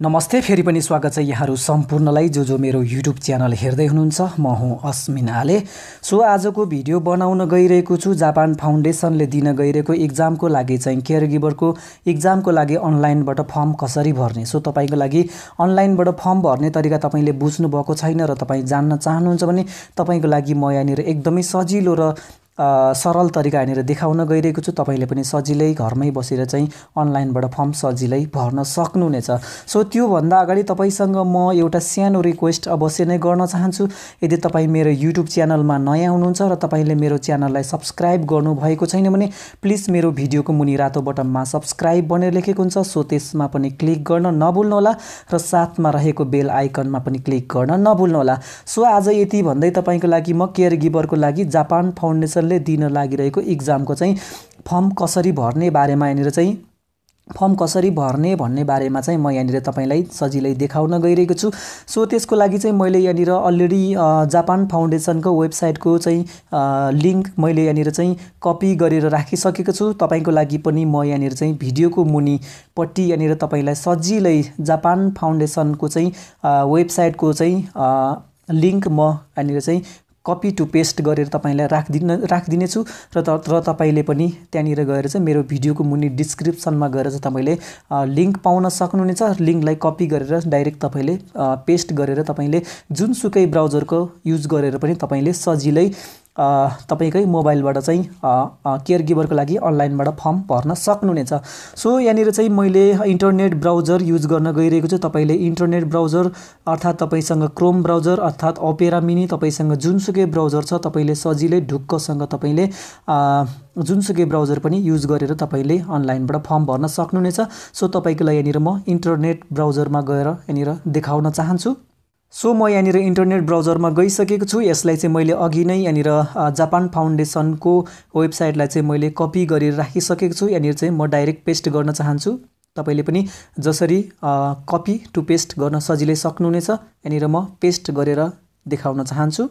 नमस्ते फेरि पनि स्वागत छ यहाँहरू सम्पूर्णलाई। जो जो मेरो युट्युब च्यानल हेर्दै हुनुहुन्छ म हुँ अस्मिन आले। सो आजको भिडियो बनाउन गइरहेको छु। जापान फाउन्डेसनले दिन गइरहेको इक्जामको लागि चाहिँ केयर गिभरको इक्जामको लागि अनलाइनबाट फर्म कसरी भर्ने? सो तपाईँको लागि अनलाइनबाट फर्म भर्ने तरिका तपाईँले बुझ्नुभएको छैन र तपाईँ जान्न चाहनुहुन्छ भने तपाईँको लागि म यहाँनिर एकदमै सजिलो र सरल तरिका यहाँनिर देखाउन गइरहेको छु। तपाईँले पनि सजिलै घरमै बसेर चाहिँ अनलाइनबाट फर्म सजिलै भर्न सक्नुहुनेछ। सो त्योभन्दा अगाडि तपाईँसँग म एउटा सानो रिक्वेस्ट अवश्य नै गर्न चाहन्छु। यदि तपाईँ मेरो युट्युब च्यानलमा नयाँ हुनुहुन्छ र तपाईँले मेरो च्यानललाई सब्सक्राइब गर्नुभएको छैन भने प्लिज मेरो भिडियोको मुनि रातो बटनमा सब्सक्राइब भनेर लेखेको हुन्छ। सो त्यसमा पनि क्लिक गर्न नभुल्नुहोला र साथमा रहेको बेल आइकनमा पनि क्लिक गर्न नभुल्नुहोला। सो आज यति भन्दै तपाईँको लागि म केयर गिभरको लागि जापान फाउन्डेसन सरकारले दिन लागिरहेको इक्जामको चाहिँ फर्म कसरी भर्ने बारेमा यहाँनिर चाहिँ फर्म कसरी भर्ने भन्ने बारेमा चाहिँ म यहाँनिर तपाईँलाई सजिलै देखाउन गइरहेको छु। सो त्यसको लागि चाहिँ मैले यहाँनिर अलरेडी जापान फाउन्डेसनको वेबसाइटको चाहिँ लिङ्क मैले यहाँनिर चाहिँ कपी गरेर राखिसकेको छु। तपाईँको लागि पनि म यहाँनिर चाहिँ भिडियोको मुनिपट्टि यहाँनिर तपाईँलाई सजिलै जापान फाउन्डेसनको चाहिँ वेबसाइटको चाहिँ लिङ्क म यहाँनिर चाहिँ कपी टु पेस्ट गरेर तपाईँलाई राखिदिन राखिदिनेछु र र तपाईँले पनि त्यहाँनिर गएर चाहिँ मेरो भिडियोको मुनि डिस्क्रिप्सनमा गएर चाहिँ तपाईँले लिङ्क पाउन सक्नुहुनेछ। लिङ्कलाई कपी गरेर डाइरेक्ट तपाईँले पेस्ट गरेर तपाईँले जुनसुकै ब्राउजरको युज गरेर पनि तपाईँले सजिलै तपाईँकै मोबाइलबाट चाहिँ केयर गिभरको लागि अनलाइनबाट फर्म भर्न सक्नुहुनेछ। सो यहाँनिर चाहिँ मैले इन्टरनेट ब्राउजर युज गर्न गइरहेको छु। तपाईँले इन्टरनेट ब्राउजर अर्थात् तपाईँसँग क्रोम ब्राउजर अर्थात् अपेरा मिनी तपाईँसँग जुनसुकै ब्राउजर छ तपाईँले सजिलै ढुक्कसँग तपाईँले जुनसुकै ब्राउजर पनि युज गरेर तपाईँले अनलाइनबाट फर्म भर्न सक्नुहुनेछ। सो तपाईँको लागि यहाँनिर म इन्टरनेट ब्राउजरमा गएर यहाँनिर देखाउन चाहन्छु। सो म यहाँनिर इन्टरनेट ब्राउजरमा गइसकेको छु। यसलाई चाहिँ मैले अघि नै यहाँनिर जापान फाउन्डेसनको वेबसाइटलाई चाहिँ मैले कपी गरेर राखिसकेको छु। यहाँनिर चाहिँ म डाइरेक्ट पेस्ट गर्न चाहन्छु। तपाईँले पनि जसरी कपी टु पेस्ट गर्न सजिलै सक्नुहुनेछ यहाँनिर म पेस्ट गरेर देखाउन चाहन्छु।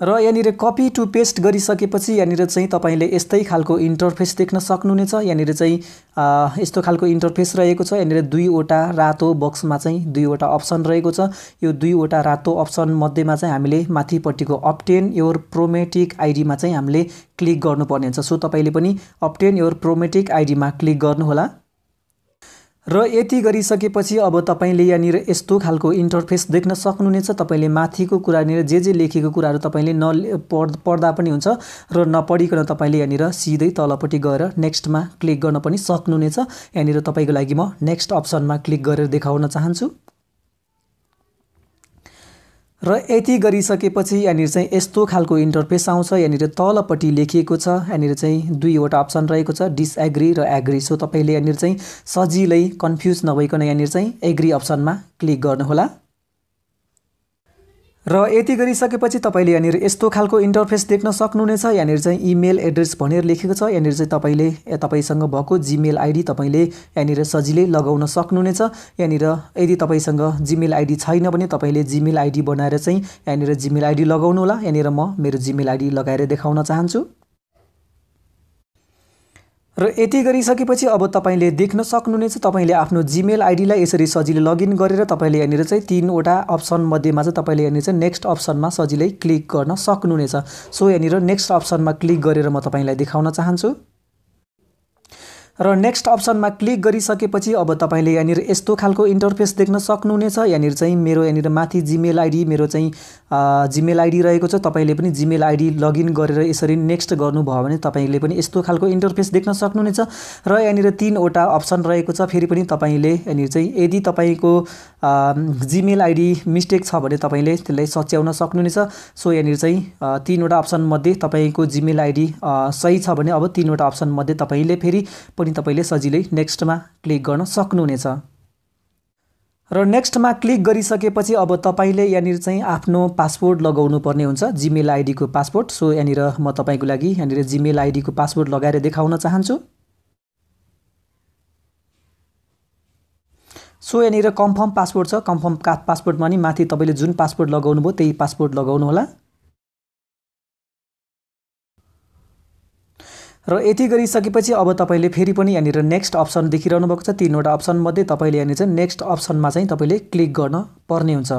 र यहाँनिर कपी टु पेस्ट गरिसकेपछि यहाँनिर चाहिँ तपाईँले यस्तै खालको इन्टरफेस देख्न सक्नुहुनेछ। यहाँनिर चाहिँ यस्तो खालको इन्टरफेस रहेको छ। यहाँनिर दुईवटा रातो बक्समा चाहिँ दुईवटा अप्सन रहेको छ। यो दुईवटा रातो अप्सन मध्येमा चाहिँ हामीले माथिपट्टिको अप्टेन योर प्रोमेटिक आइडीमा चाहिँ हामीले क्लिक गर्नुपर्ने हुन्छ। सो तपाईँले पनि अप्टेन योर प्रोमेटिक आइडीमा क्लिक गर्नुहोला। र यति गरिसकेपछि अब तपाईँले यहाँनिर यस्तो खालको इन्टरफेस देख्न सक्नुहुनेछ। तपाईँले माथिको कुरानिर जे जे लेखेको कुराहरू तपाईँले न पढ पढ्दा पनि हुन्छ र नपढिकन तपाईँले यहाँनिर सिधै तलपट्टि गएर नेक्स्टमा क्लिक गर्न पनि सक्नुहुनेछ। यहाँनिर तपाईँको लागि म नेक्स्ट अप्सनमा क्लिक गरेर देखाउन चाहन्छु। र यति गरिसकेपछि यहाँनिर चाहिँ यस्तो खालको इन्टरफेस आउँछ यहाँनिर तलपट्टि लेखिएको छ यहाँनिर चाहिँ दुईवटा अप्सन रहेको छ डिसएग्री र एग्री सो तपाईँले यहाँनिर चाहिँ सजिलै कन्फ्युज नभइकन यहाँनिर चाहिँ एग्री अप्सनमा क्लिक गर्नुहोला। र यति गरिसकेपछि तपाईँले यहाँनिर यस्तो खालको इन्टरफेस देख्न सक्नुहुनेछ। यहाँनिर चाहिँ इमेल एड्रेस भनेर लेखेको छ। यहाँनिर चाहिँ तपाईँले तपाईँसँग भएको जिमेल आइडी तपाईँले यहाँनिर सजिलै लगाउन सक्नुहुनेछ। यहाँनिर यदि तपाईँसँग जिमेल आइडी छैन भने तपाईँले जिमेल आइडी बनाएर चाहिँ यहाँनिर जिमेल आइडी लगाउनु होला। यहाँनिर म मेरो जिमेल आइडी लगाएर देखाउन चाहन्छु। र यति गरिसकेपछि अब तपाईँले देख्न सक्नुहुनेछ तपाईँले आफ्नो जिमेल आइडीलाई यसरी सजिलै लगइन गरेर तपाईँले यहाँनिर चाहिँ तिनवटा अप्सन मध्येमा चाहिँ तपाईँले यहाँनिर चाहिँ नेक्स्ट अप्सनमा सजिलै क्लिक गर्न सक्नुहुनेछ। सो यहाँनिर नेक्स्ट अप्सनमा क्लिक गरेर म तपाईँलाई देखाउन चाहन्छु। र नेक्स्ट अप्सनमा क्लिक गरिसकेपछि अब तपाईँले यहाँनिर यस्तो खालको इन्टरफेस देख्न सक्नुहुनेछ। यहाँनिर चाहिँ मेरो यहाँनिर माथि जिमेल आइडी मेरो चाहिँ जिमेल आइडी रहेको छ। तपाईँले पनि जिमेल आइडी लगइन गरेर यसरी नेक्स्ट गर्नुभयो भने तपाईँले पनि यस्तो खालको इन्टरफेस देख्न सक्नुहुनेछ। र यहाँनिर तिनवटा अप्सन रहेको छ। फेरि पनि तपाईँले यहाँनिर चाहिँ यदि तपाईँको जिमेल आइडी मिस्टेक छ भने तपाईँले त्यसलाई सच्याउन सक्नुहुनेछ। सो यहाँनिर चाहिँ तिनवटा अप्सनमध्ये तपाईँको जिमेल आइडी सही छ भने अब तिनवटा अप्सनमध्ये तपाईँले फेरि पनि तपाईँले सजिलै नेक्स्टमा क्लिक गर्न सक्नुहुनेछ। र नेक्स्टमा क्लिक गरिसकेपछि अब तपाईँले यहाँनिर चाहिँ आफ्नो पासपोर्ट लगाउनु पर्ने हुन्छ जिमेल आइडीको पासपोर्ट सो यहाँनिर म तपाईँको लागि यहाँनिर जिमेल आइडीको पासपोर्ट लगाएर देखाउन चाहन्छु। सो यहाँनिर कन्फर्म पासपोर्ट छ। कन्फर्म पासपोर्टमा नि माथि तपाईँले जुन पासपोर्ट लगाउनु भयो त्यही पासपोर्ट लगाउनु होला र यति गरिसकेपछि अब तपाईँले फेरि पनि यहाँनिर नेक्स्ट अप्सन देखिरहनु भएको छ। तिनवटा अप्सनमध्ये तपाईँले यहाँनिर चाहिँ नेक्स्ट अप्सनमा चाहिँ तपाईँले क्लिक गर्न पर्ने हुन्छ।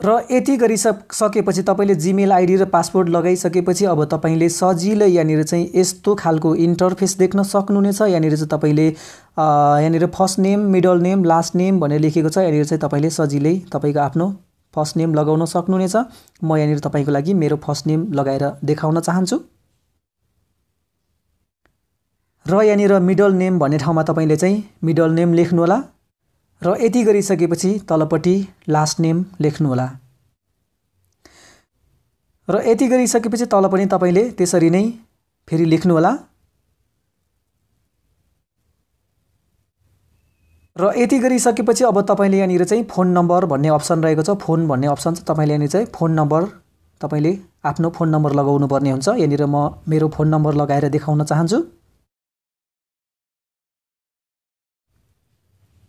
र यति गरिसकेपछि तपाईँले जिमेल आइडी र पासवर्ड लगाइसकेपछि अब तपाईँले सजिलै यहाँनिर चाहिँ यस्तो खालको इन्टरफेस देख्न सक्नुहुनेछ। यहाँनिर चाहिँ तपाईँले यहाँनिर first name middle name last name भनेर लेखेको छ। यहाँनिर चाहिँ तपाईँले सजिलै तपाईँको आफ्नो फर्स्ट नेम लगाउन सक्नुहुनेछ। म यहाँनिर तपाईँको लागि मेरो फर्स्ट नेम लगाएर देखाउन चाहन्छु। र यहाँनिर मिडल नेम भन्ने ठाउँमा तपाईँले चाहिँ मिडल नेम लेख्नुहोला। र यति गरिसकेपछि तलपट्टि लास्ट नेम लेख्नुहोला। र यति गरिसकेपछि तल पनि तपाईँले त्यसरी नै फेरि लेख्नुहोला। र यति गरिसकेपछि अब तपाईँले यहाँनिर चाहिँ फोन नम्बर भन्ने अप्सन रहेको छ। फोन भन्ने अप्सन छ। तपाईँले यहाँनिर चाहिँ फोन नम्बर तपाईँले आफ्नो फोन नम्बर लगाउनु पर्ने हुन्छ। यहाँनिर म मेरो फोन नम्बर लगाएर देखाउन चाहन्छु।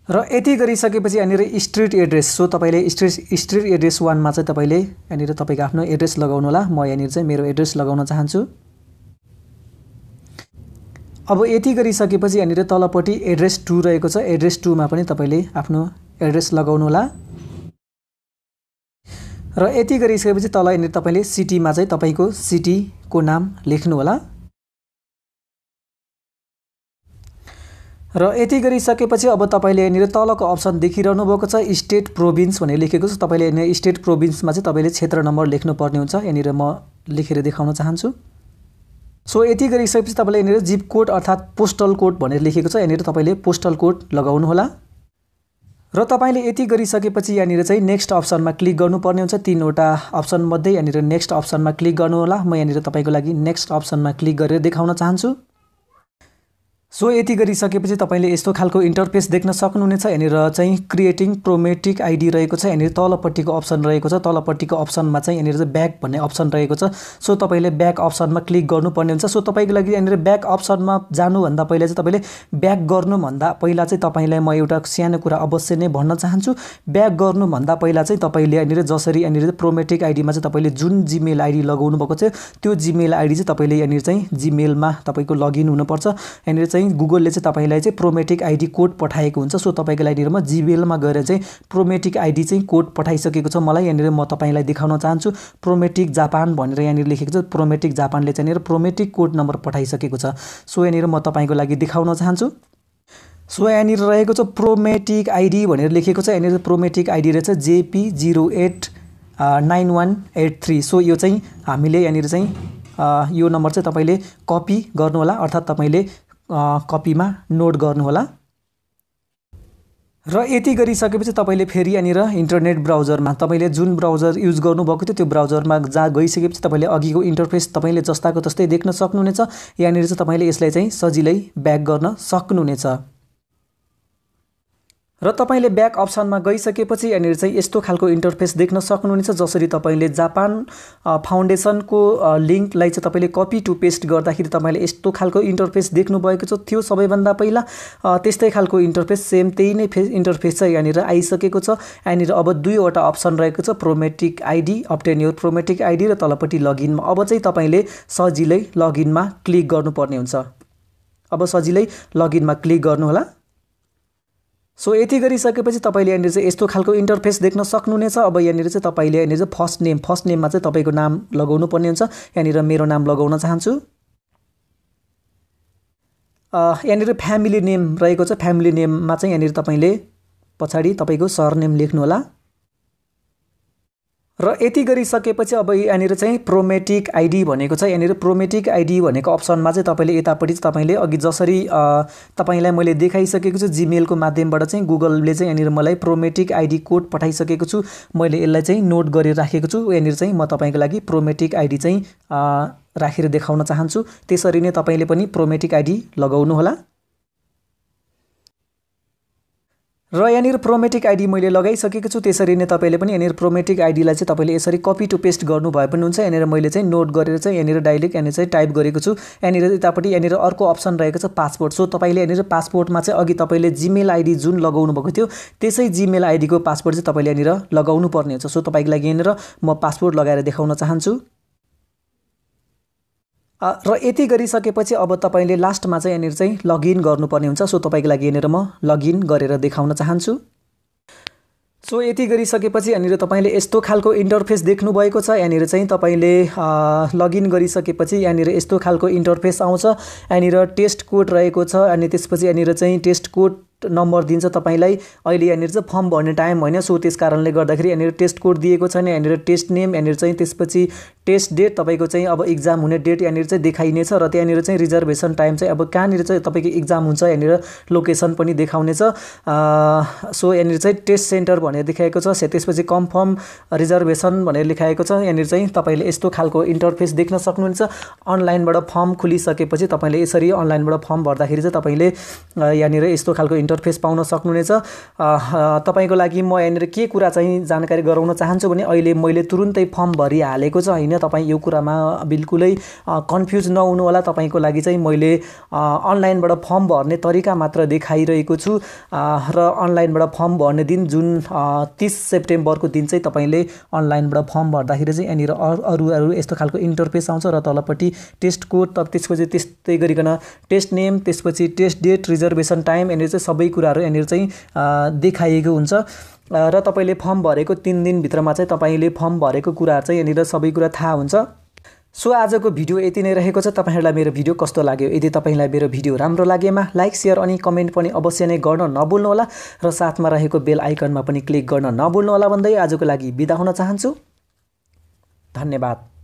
र यति गरिसकेपछि यहाँनिर स्ट्रिट एड्रेस सो तपाईँले स्ट्रिट स्ट्रिट एड्रेस वानमा चाहिँ तपाईँले यहाँनिर तपाईँको आफ्नो एड्रेस लगाउनु होला। म यहाँनिर चाहिँ मेरो एड्रेस लगाउन चाहन्छु। अब यति गरिसकेपछि यहाँनिर तलपट्टि एड्रेस टू रहेको छ। एड्रेस टूमा पनि तपाईँले आफ्नो एड्रेस लगाउनु होला र यति गरिसकेपछि तल यहाँनिर तपाईँले सिटीमा चाहिँ तपाईँको सिटीको नाम लेख्नुहोला। र यति गरिसकेपछि अब तपाईँले यहाँनिर तलको अप्सन देखिरहनु भएको छ स्टेट प्रोभिन्स भनेर लेखेको छ। तपाईँले यहाँनिर स्टेट प्रोभिन्समा चाहिँ तपाईँले क्षेत्र नम्बर लेख्नुपर्ने हुन्छ। यहाँनिर म लेखेर देखाउन चाहन्छु। सो यति गरिसकेपछि तपाईँले यहाँनिर जिप कोड अर्थात् पोस्टल कोड भनेर लेखेको छ। यहाँनिर तपाईँले पोस्टल कोड लगाउनुहोला। र तपाईँले यति गरिसकेपछि यहाँनिर चाहिँ नेक्स्ट अप्सनमा क्लिक गर्नुपर्ने हुन्छ। तिनवटा अप्सनमध्ये यहाँनिर नेक्स्ट अप्सनमा क्लिक गर्नुहोला। म यहाँनिर तपाईँको लागि नेक्स्ट अप्सनमा क्लिक गरेर देखाउन चाहन्छु। सो यति गरिसकेपछि तपाईँले यस्तो खालको इन्टरफेस देख्न सक्नुहुनेछ यहाँनिर चाहिँ क्रिएटिङ प्रोमेटिक आइडी रहेको छ यहाँनिर तलपट्टिको अप्सन रहेको छ तलपट्टिको अप्सनमा चाहिँ यहाँनिर चाहिँ ब्याक भन्ने अप्सन रहेको छ। सो तपाईँले ब्याक अप्सनमा क्लिक गर्नुपर्ने हुन्छ। सो तपाईँको लागि यहाँनिर ब्याक अप्सनमा जानुभन्दा पहिला चाहिँ तपाईँले ब्याक गर्नुभन्दा पहिला चाहिँ तपाईँलाई म एउटा सानो कुरा अवश्य नै भन्न चाहन्छु। ब्याक गर्नुभन्दा पहिला चाहिँ तपाईँले यहाँनिर जसरी यहाँनिर प्रोमेटिक आइडीमा चाहिँ तपाईँले जुन जिमेल आइडी लगाउनु भएको छ त्यो जिमेल आइडी चाहिँ तपाईँले यहाँनिर चाहिँ जिमेलमा तपाईँको लगइन हुनुपर्छ। यहाँनिर चाहिँ चाहिँ गुगलले चाहिँ तपाईँलाई चाहिँ प्रोमेटिक आइडी कोड पठाएको हुन्छ। सो तपाईँको लाइडिरमा जिमेलमा गएर चाहिँ प्रोमेटिक आइडी चाहिँ कोड पठाइसकेको छ मलाई यहाँनिर म तपाईँलाई देखाउन चाहन्छु। प्रोमेटिक जापान भनेर यहाँनिर लेखेको छ। प्रोमेटिक जापानले चाहिँ यहाँनिर प्रोमेटिक कोड नम्बर पठाइसकेको छ। सो यहाँनिर म तपाईँको लागि देखाउन चाहन्छु। सो यहाँनिर रहेको छ प्रोमेटिक आइडी भनेर लेखेको छ। यहाँनिर प्रोमेटिक आइडी रहेछ JP zero eight nine one eight three so यो चाहिँ हामीले यहाँनिर चाहिँ यो नम्बर चाहिँ तपाईँले कपी गर्नुहोला अर्थात् तपाईँले कपीमा नोट गर्नुहोला। र यति गरिसकेपछि तपाईँले फेरि यहाँनिर इन्टरनेट ब्राउजरमा तपाईँले जुन ब्राउजर युज गर्नुभएको थियो त्यो ब्राउजरमा जहाँ गइसकेपछि तपाईँले अघिको इन्टरफेस तपाईँले जस्ताको तस्तै देख्न सक्नुहुनेछ। यहाँनिर चाहिँ तपाईँले यसलाई चाहिँ सजिलै ब्याक गर्न सक्नुहुनेछ। र तपाईँले ब्याक अप्सनमा गइसकेपछि यहाँनिर चाहिँ यस्तो खालको इन्टरफेस देख्न सक्नुहुनेछ जसरी तपाईँले जापान फाउन्डेसनको लिङ्कलाई चाहिँ तपाईँले कपी टु पेस्ट गर्दाखेरि तपाईँले यस्तो खालको इन्टरफेस देख्नुभएको छ। थियो सबैभन्दा पहिला त्यस्तै खालको इन्टरफेस सेम त्यही नै फेस इन्टरफेस चाहिँ यहाँनिर आइसकेको छ। यहाँनिर अब दुईवटा अप्सन रहेको छ प्रोमेटिक आइडी अप्टेन यो प्रोमेटिक आइडी र तलपट्टि लगइनमा अब चाहिँ तपाईँले सजिलै लगइनमा क्लिक गर्नुपर्ने हुन्छ। अब सजिलै लगइनमा क्लिक गर्नुहोला। सो यति गरिसकेपछि तपाईँले यहाँनिर चाहिँ यस्तो खालको इन्टरफेस देख्न सक्नुहुनेछ। अब यहाँनिर चाहिँ तपाईँले यहाँनिर चाहिँ फर्स्ट नेम फर्स्ट नेममा चाहिँ तपाईँको नाम लगाउनु पर्ने हुन्छ। यहाँनिर मेरो नाम लगाउन चाहन्छु। यहाँनिर फ्यामिली नेम रहेको छ। फ्यामिली नेममा चाहिँ यहाँनिर तपाईँले पछाडि तपाईँको सरनेम लेख्नुहोला र यति गरिसकेपछि अब यहाँनिर चाहिँ प्रोमेटिक आइडी भनेको छ। यहाँनिर प्रोमेटिक आइडी भनेको अप्सनमा चाहिँ तपाईँले यतापट्टि तपाईँले अघि जसरी तपाईँलाई मैले देखाइसकेको छु जिमेलको माध्यमबाट चाहिँ गुगलले चाहिँ यहाँनिर मलाई प्रोमेटिक आइडी कोड पठाइसकेको छु। मैले यसलाई चाहिँ नोट गरेर राखेको छु। यहाँनिर चाहिँ म तपाईँको लागि प्रोमेटिक आइडी चाहिँ राखेर देखाउन चाहन्छु। त्यसरी नै तपाईँले पनि प्रोमेटिक आइडी लगाउनु होला र यहाँनिर प्रोमेटिक आइडी मैले लगाइसकेको छु त्यसरी नै तपाईँले पनि यहाँनिर प्रोमेटिक आइडीलाई चाहिँ तपाईँले यसरी कपी टु पेस्ट गर्नु भए पनि हुन्छ। यहाँनिर मैले चाहिँ नोट गरेर चाहिँ यहाँनिर डाइरेक्ट यहाँनिर चाहिँ टाइप गरेको छु। यहाँनिर यतापट्टि यहाँनिर अर्को अप्सन रहेको छ पासपोर्ट सो तपाईँले यहाँनिर पासपोर्टमा चाहिँ अघि तपाईँले जिमेल आइडी जुन लगाउनु भएको थियो त्यसै जिमेल आइडीको पासपोर्ट चाहिँ तपाईँले यहाँनिर लगाउनु पर्ने हुन्छ। सो तपाईँको लागि यहाँनिर म पासपोर्ट लगाएर देखाउन चाहन्छु। र यति गरिसकेपछि अब तपाईँले लास्टमा चाहिँ यहाँनिर चाहिँ लगइन गर्नुपर्ने हुन्छ। सो तपाईँको लागि यहाँनिर म लगइन गरेर देखाउन चाहन्छु। सो यति गरिसकेपछि यहाँनिर तपाईँले यस्तो खालको इन्टरफेस देख्नुभएको छ। यहाँनिर चाहिँ तपाईँले लगइन गरिसकेपछि यहाँनिर यस्तो खालको इन्टरफेस आउँछ। यहाँनिर टेस्ट कोड रहेको छ अनि त्यसपछि यहाँनिर चाहिँ टेस्ट कोड नम्बर दिन्छ तपाईँलाई। अहिले यहाँनिर चाहिँ फर्म भर्ने टाइम होइन। सो त्यस कारणले गर्दाखेरि यहाँनिर टेस्ट कोड दिएको छैन यहाँनिर टेस्ट नेम यहाँनिर चाहिँ त्यसपछि टेस्ट डेट तपाईँको चाहिँ अब इक्जाम हुने डेट यहाँनिर चाहिँ देखाइनेछ र त्यहाँनिर चाहिँ रिजर्भेसन टाइम चाहिँ अब कहाँनिर चाहिँ तपाईँको इक्जाम हुन्छ यहाँनिर लोकेसन पनि देखाउनेछ। सो यहाँनिर चाहिँ टेस्ट सेन्टर भनेर देखाएको छ। त्यसपछि कन्फर्म रिजर्भेसन भनेर लेखाएको छ। यहाँनिर चाहिँ तपाईँले यस्तो खालको इन्टरफेस देख्न सक्नुहुन्छ। अनलाइनबाट फर्म खुलिसकेपछि तपाईँले यसरी अनलाइनबाट फर्म भर्दाखेरि चाहिँ तपाईँले यहाँनिर यस्तो खालको इन्टरफेस पाउन सक्नुहुनेछ। तपाईँको लागि म यहाँनिर के कुरा चाहिँ जानकारी गराउन चाहन्छु भने अहिले मैले तुरुन्तै फर्म भरिहालेको छ होइन? तपाईँ यो कुरामा बिल्कुलै कन्फ्युज नहुनु होला। तपाईँको लागि चाहिँ मैले अनलाइनबाट फर्म भर्ने तरिका मात्र देखाइरहेको छु। र अनलाइनबाट फर्म भर्ने दिन जुन तिस सेप्टेम्बरको दिन चाहिँ तपाईँले अनलाइनबाट फर्म भर्दाखेरि चाहिँ यहाँनिर अरू अरू यस्तो खालको इन्टरफेस आउँछ र तलपट्टि टेस्ट कोड त त्यसपछि त्यस्तै गरिकन टेस्ट नेम त्यसपछि टेस्ट डेट रिजर्भेसन टाइम यहाँनिर चाहिँ सबै कुराहरू यहाँनिर चाहिँ देखाइएको हुन्छ। र तपाईँले फर्म भरेको तिन दिनभित्रमा चाहिँ तपाईँले फर्म भरेको कुराहरू चाहिँ यहाँनिर सबै कुरा थाहा हुन्छ। सो आजको भिडियो यति नै रहेको छ। तपाईँहरूलाई मेरो भिडियो कस्तो लाग्यो? यदि तपाईँलाई मेरो भिडियो राम्रो लागेमा लाइक सेयर अनि कमेन्ट पनि अवश्य नै गर्न नभुल्नुहोला। र साथमा रहेको बेल आइकनमा पनि क्लिक गर्न नभुल्नुहोला भन्दै आजको लागि बिदा हुन चाहन्छु। धन्यवाद।